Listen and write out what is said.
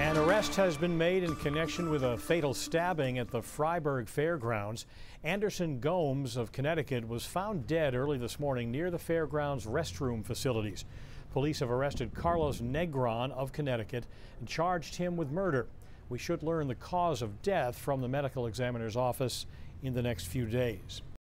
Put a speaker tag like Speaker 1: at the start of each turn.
Speaker 1: An arrest has been made in connection with a fatal stabbing at the Fryeburg Fairgrounds. Anderson Gomes of Connecticut was found dead early this morning near the fairgrounds restroom facilities. Police have arrested Carlos Negron of Connecticut and charged him with murder. We should learn the cause of death from the medical examiner's office in the next few days.